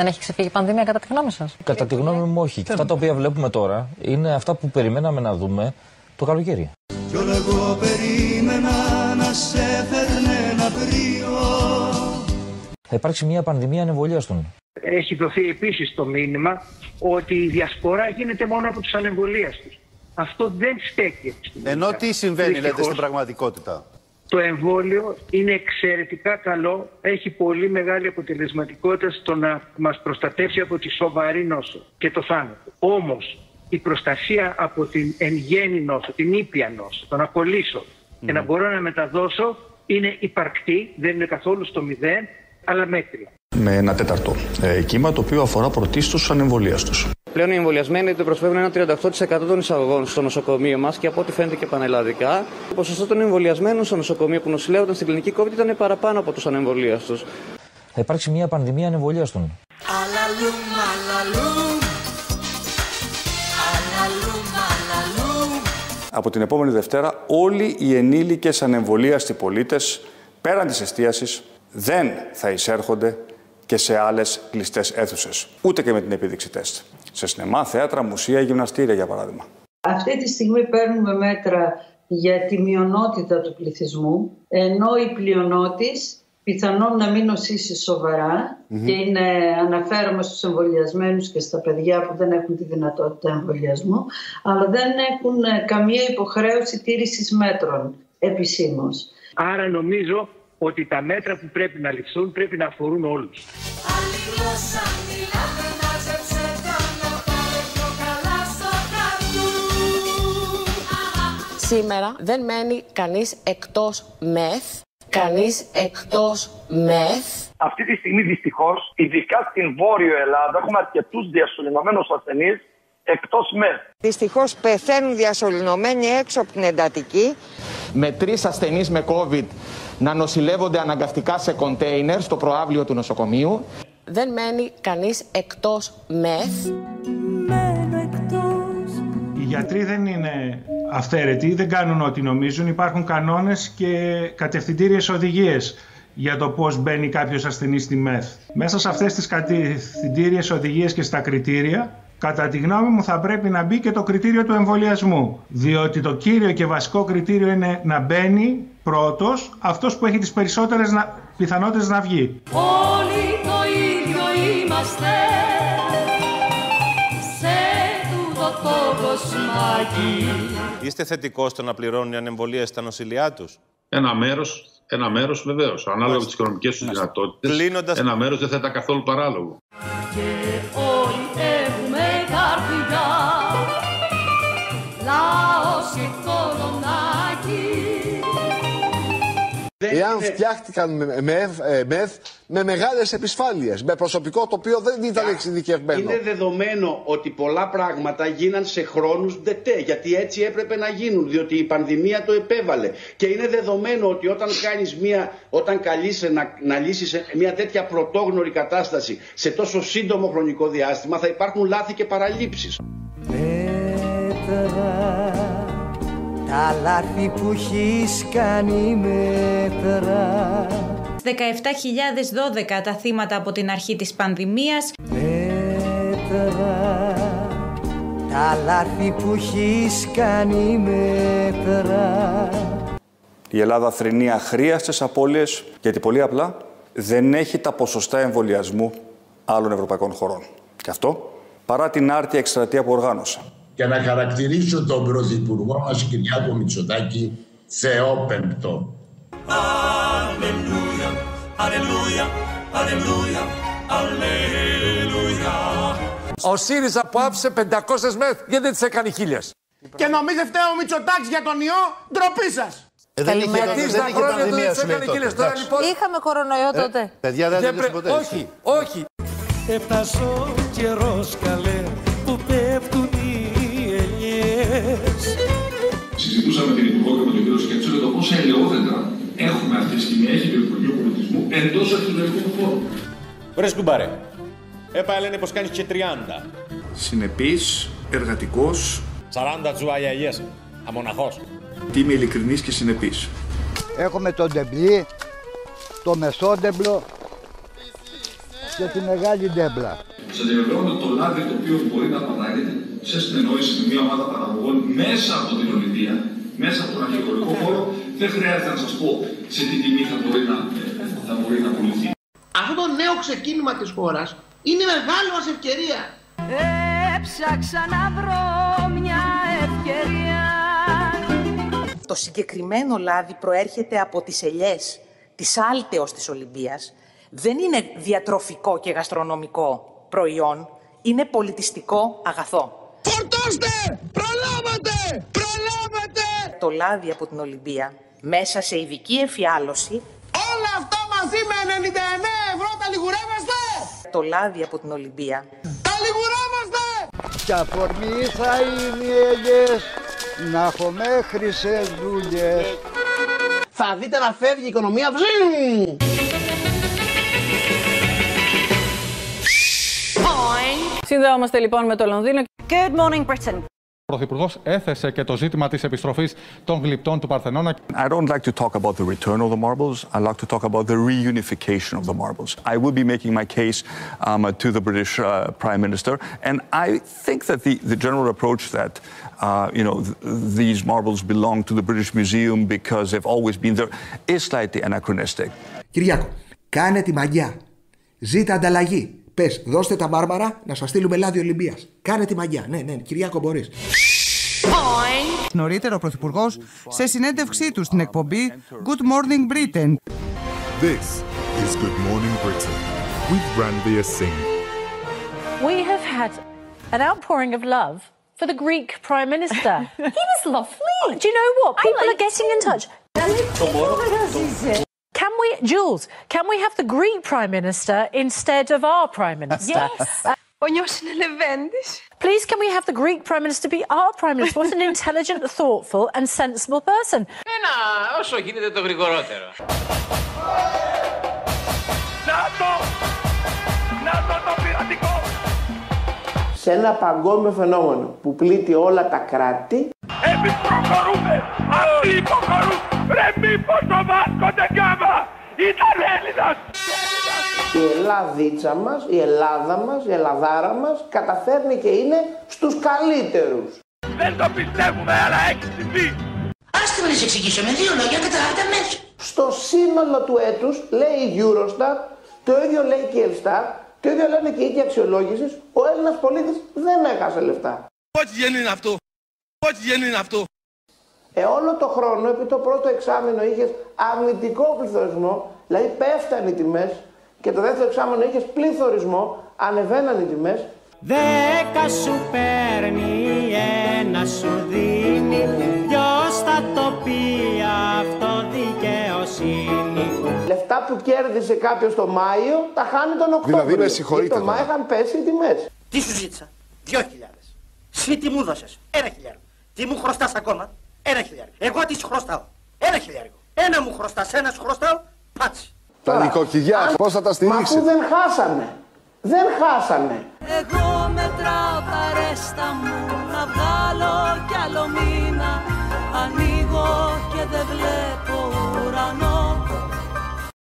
Δεν έχει ξεφύγει η πανδημία κατά τη γνώμη σας; Κατά τη γνώμη μου, όχι. Και αυτά τα οποία βλέπουμε τώρα είναι αυτά που περιμέναμε να δούμε το καλοκαίρι. Κι όλο εγώ περίμενα να σε φέρνε ένα πρίο Θα υπάρξει μια πανδημία ανεμβολίαστων. Έχει δοθεί επίσης το μήνυμα ότι η διασπορά γίνεται μόνο από τους ανεμβολίαστου. Αυτό δεν στέκει. Ενώ τι συμβαίνει, λέτε, Δυστυχώς, στην πραγματικότητα; Το εμβόλιο είναι εξαιρετικά καλό, έχει πολύ μεγάλη αποτελεσματικότητα στο να μας προστατεύσει από τη σοβαρή νόσο και το θάνατο. Όμως η προστασία από την εν γέννη νόσο, την ήπια νόσο, τον απολύσω και να μπορώ να μεταδώσω είναι υπαρκτή, δεν είναι καθόλου στο μηδέν, αλλά μέτρια. με ένα τέταρτο ε, κύμα το οποίο αφορά πρωτίστως τους ανεμβολίαστους. Πλέον οι εμβολιασμένοι το προσφέρουν ένα 38% των εισαγωγών στο νοσοκομείο μας και από ό,τι φαίνεται και πανελλαδικά. Το ποσοστό των εμβολιασμένων στο νοσοκομείο που νοσηλεύονταν στην κλινική COVID ήταν παραπάνω από τους ανεμβολίαστου. Θα υπάρξει μια πανδημία ανεμβολίαστων. Αλαλούμ, αλαλούμ Αλαλούμ, αλαλούμ Από την επόμενη Δευτέρα όλοι οι ενήλικες ανεμβολίαστοι πολίτες πέραν της εστίασης δεν θα εισέρχονται και σε άλλες κλειστές αίθουσες. Ούτε και με την επίδειξη τεστ. Σε σινεμά, θέατρα, μουσεία, γυμναστήρια για παράδειγμα. Αυτή τη στιγμή παίρνουμε μέτρα για τη μειονότητα του πληθυσμού, ενώ η πλειονότης πιθανόν να μην νοσήσει σοβαρά και είναι, αναφέρομαι στους εμβολιασμένους και στα παιδιά που δεν έχουν τη δυνατότητα εμβολιασμού, αλλά δεν έχουν ε, καμία υποχρέωση τήρησης μέτρων επισήμως. Άρα νομίζω ότι τα μέτρα που πρέπει να ληφθούν πρέπει να αφορούν όλους. Άλλη γλώσσα Σήμερα δεν μένει κανείς εκτός μεθ, κανείς εκτός μεθ. Αυτή τη στιγμή δυστυχώς, ειδικά στην Βόρειο Ελλάδα, έχουμε αρκετούς διασωληνωμένους ασθενείς εκτός ΜΕΘ. Δυστυχώς πεθαίνουν διασωληνωμένοι έξω από την εντατική. Με τρεις ασθενείς με COVID να νοσηλεύονται αναγκαστικά σε κοντέινερ στο προάβλιο του νοσοκομείου. Δεν μένει κανείς εκτός μεθ. Οι γιατροί δεν είναι αυθαίρετοι, δεν κάνουν ό,τι νομίζουν. Υπάρχουν κανόνες και κατευθυντήριες οδηγίες για το πώς μπαίνει κάποιος ασθενής στη ΜΕΘ. Μέσα σε αυτές τις κατευθυντήριες οδηγίες και στα κριτήρια, κατά τη γνώμη μου θα πρέπει να μπει και το κριτήριο του εμβολιασμού. Διότι το κύριο και βασικό κριτήριο είναι να μπαίνει πρώτος αυτός που έχει τις περισσότερες να... πιθανότητες να βγει. Όλοι το ίδιο είμαστε κοσμάκι Είστε θετικός στο να πληρώνουν οι ανεμβολίαστοι τα νοσηλιά τους; Ένα μέρος ένα μέρος, βεβαίως, ανάλογα με τις οικονομικές τους δυνατότητες. Κλείνοντας- Ένα μέρος δεν θα ήταν καθόλου παράλογο. Και όλοι Εάν φτιάχτηκαν με, με, ε, μεθ με μεγάλες επισφάλειες, με προσωπικό το οποίο δεν ήταν εξειδικευμένο. Είναι δεδομένο ότι πολλά πράγματα γίναν σε χρόνους ντετέ, γιατί έτσι έπρεπε να γίνουν, διότι η πανδημία το επέβαλε. Και είναι δεδομένο ότι όταν κάνεις μια, όταν καλείσαι να, να λύσεις μια τέτοια πρωτόγνωρη κατάσταση σε τόσο σύντομο χρονικό διάστημα, θα υπάρχουν λάθη και παραλήψεις. Τα λάθη που έχεις κάνει μέτρα 17.012 τα θύματα από την αρχή της πανδημίας. Μέτρα Τα λάθη που έχεις κάνει μέτρα Η Ελλάδα θρυνεί αχρίαστες απώλειες γιατί πολύ απλά δεν έχει τα ποσοστά εμβολιασμού άλλων ευρωπαϊκών χωρών. Και αυτό παρά την άρτια εκστρατεία που οργάνωσε. Και να χαρακτηρίσω τον Πρωθυπουργό μας Κυριάκο Μητσοτάκη θεόπεμπτο. Αλληλούια, αλληλούια, αλληλούια, αλληλούια Ο ΣΥΡΙΖΑ που άφησε 500 μεθ, γιατί δεν τις έκανε χίλιες. Και νομίζετε ο Μητσοτάκης για τον ιό, ντροπή σας. Ε, δεν είχε- Γιατί δεν στα είχε χρόνια του πανδημία, δεν τις σου λέει έκανε τότε. χίλιες. Τώρα Εντάξει. λοιπόν... Είχαμε κορονοϊό τότε. Παιδιά, δεν Δεν τελείωσε πρέ- ποτέ. Όχι, όχι. Έφτασε ο καιρός καλέ έχουμε αυτή τη στιγμή, έχει το Υπουργείο Πολιτισμού εντός εξωτερικού χώρου. Βρε κουμπάρε. Έπα λένε πως κάνεις και 30. Συνεπής, εργατικός, 40 τζουαγιαγιέ. Αμοναχό. τι είμαι ειλικρινής και συνεπής. Έχουμε τον τεμπλί, το μεσόντεμπλο, και τη μεγάλη ντέμπλα. Σα διαβεβαιώνω ότι το λάδι το οποίο μπορεί να παράγεται σε συνεννόηση με μια ομάδα παραγωγών μέσα από την Ολυμπία, μέσα από τον αρχαιολογικό χώρο, δεν χρειάζεται να σας πω σε τι τιμή θα μπορεί να, θα μπορεί να πουληθεί. Αυτό το νέο ξεκίνημα της χώρας είναι μεγάλη μας ευκαιρία. Έψαξα να βρω μια ευκαιρία Το συγκεκριμένο λάδι προέρχεται από τις ελιές της άλτεως της Ολυμπίας. Δεν είναι διατροφικό και γαστρονομικό προϊόν, είναι πολιτιστικό αγαθό. Φορτώστε! Προλάβατε! Προλάβατε! Το λάδι από την Ολυμπία, μέσα σε ειδική εφιάλωση, Όλα αυτά μαζί με 99 ευρώ τα λιγουρεύεστε! το λάδι από την Ολυμπία, Τα λιγουρεύεστε! Κι αφορμή θα είναι οι ελιές να έχουμε χρυσές δουλειές. Θα δείτε να φεύγει η οικονομία βζιν! Συνδεόμαστε λοιπόν με το Λονδίνο. Good morning, Britain. Ο Πρωθυπουργό έθεσε και το ζήτημα τη επιστροφή των γλυπτών του Παρθενώνα. I don't like to talk about the return of the marbles. I like to talk about the reunification of the marbles. I will be making my case um, to the British uh, Prime Minister, and I think that the, the general approach that uh, you know th- these marbles belong to the British Museum because they've always been there is slightly anachronistic. Κυριάκο, κάνε τη μαγιά. Ζήτα ανταλλαγή. Πε, δώστε τα μάρμαρα να σα στείλουμε λάδι Ολυμπία. Κάνε τη μαγιά. Ναι, ναι, Κυριάκο, μπορεί. Νωρίτερα ο Πρωθυπουργό σε συνέντευξή του στην εκπομπή Good Morning Britain. This is Good Morning Britain with Ranveer Singh. We have had an outpouring of love for the Greek Prime Minister. he was lovely. Do you know what? People are getting in touch. Can we, Jules, can we have the Greek Prime Minister instead of our Prime Minister? Yes. Uh, Ο Νιώσης Λεβέντης. please, can we have the Greek Prime Minister be our Prime Minister? What an intelligent, thoughtful, and sensible person. Ένα όσο γίνεται το γρηγορότερο. ΝΑΤΟ! ΝΑΤΟ το πειρατικό! Σε ένα παγκόσμιο φαινόμενο που πλήττει όλα τα κράτη Εμείς προχωρούμε, αυτοί υποχωρούν. Ρε μήπως το Βάσκο Ντεγκάμα Ήταν Έλληνας. η Ελλάδίτσα μας, η Ελλάδα μας, η Ελλαδάρα μας καταφέρνει και είναι στους καλύτερους. Δεν το πιστεύουμε, αλλά έχει συμβεί. Άστε με να σε εξηγήσω με δύο λόγια, καταλάβετε αμέσως. Στο σύνολο του έτους, λέει η Eurostat, το ίδιο λέει και η Elstat, το ίδιο λένε και οι ίδιοι αξιολόγησης, ο Έλληνας πολίτης δεν έχασε λεφτά. Πόση γέννη είναι αυτό; Πόση γέννη είναι αυτό; Ε, όλο το χρόνο, επί το πρώτο εξάμεινο είχες αρνητικό πληθωρισμό, δηλαδή πέφτανε οι τιμές, και το δεύτερο εξάμεινο είχες πληθωρισμό, ανεβαίναν οι τιμές, Δέκα σου παίρνει, ένα σου δίνει Ποιος θα το πει αυτό δικαιοσύνη; Λεφτά που κέρδισε κάποιος το Μάιο, τα χάνει τον Οκτώβριο. Δηλαδή, με συγχωρείτε Και το τώρα. Μάιο είχαν πέσει οι τιμές. Τι σου ζήτησα, δυο χιλιάδες. Εσύ τι μου δώσες, ένα χιλιάρικο. Τι μου χρωστάς ακόμα, ένα χιλιάρικο. Εγώ τι σου χρωστάω, ένα χιλιάρικο. Ένα μου χρωστάς, ένας σου χρωστάω, πάτσι. Τα νοικοκυριά, πώς θα τα Μα αφού στηρίξετε. δεν χάσανε. Δεν χάσανε. Εγώ μετράω τα ρέστα μου να βγάλω κι άλλο μήνα Ανοίγω και δεν βλέπω ουρανό